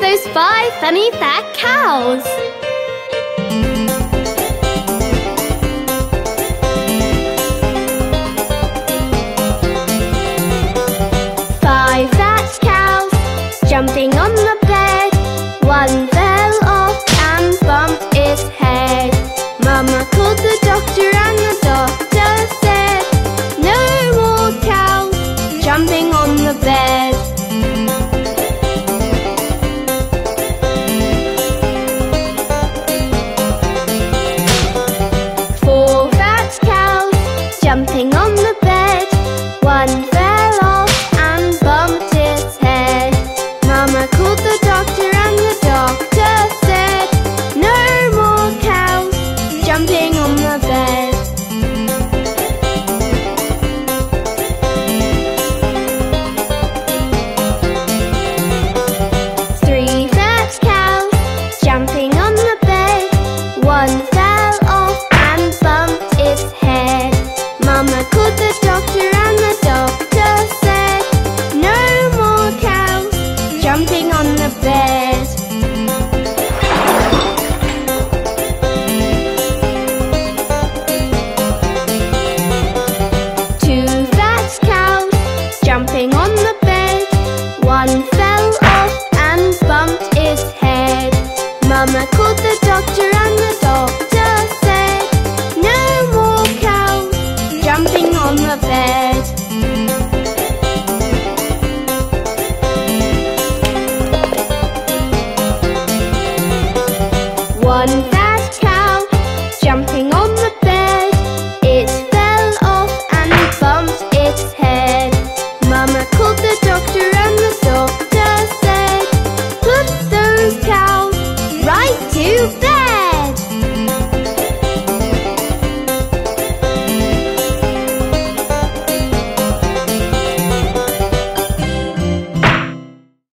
those five funny fat cows. Mama called the doctor and the doctor said No more cows jumping on the bed. Two fat cows jumping on the bed. One fell off and bumped its head. Mama called the doctor and the doctor còn ta